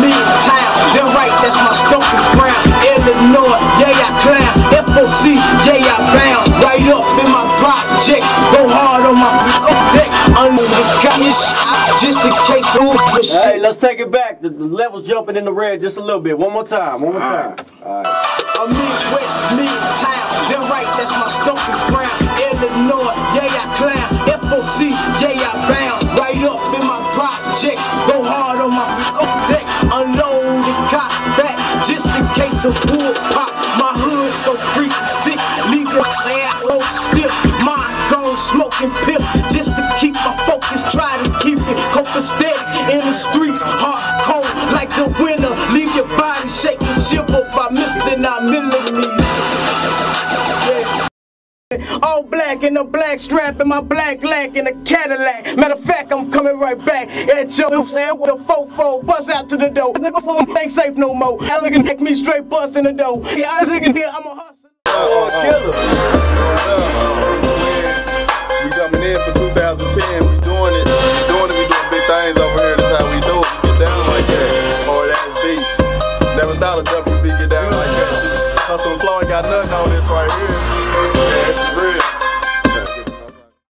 me tap. They're right, that's my stomping ground. Illinois, yeah, I clap. FOC, yeah, I bound. Right up in my projects, go hard on my deck. Under the guys, just in case of shit. Hey, let's take it back. The, the, level's jumping in the red just a little bit. One more time, one more All time. Right. All right. I'm Midwest, me tap. Then right, that's my stomping so freaky sick, leave your ass roll stiff. My gone smoking pip, just to keep my focus. Try to keep it copacetic in the streets, hard cold like the winter. Leave your body shaking, all black in a black strap and my black lack in a Cadillac. Matter of fact, I'm coming right back at you. I'm saying with a fofo, bust out to the door. Nigga, for them ain't safe no more. Elegant, make me straight bust in the door. Yeah, I think yeah, I'm a hustler. Oh, killer. We coming in for 2010. We doing it. We doing it. We doing big things over here. That's how we do it. Get down like that. Hard ass beats. Never thought of